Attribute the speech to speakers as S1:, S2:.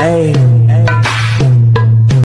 S1: Hey.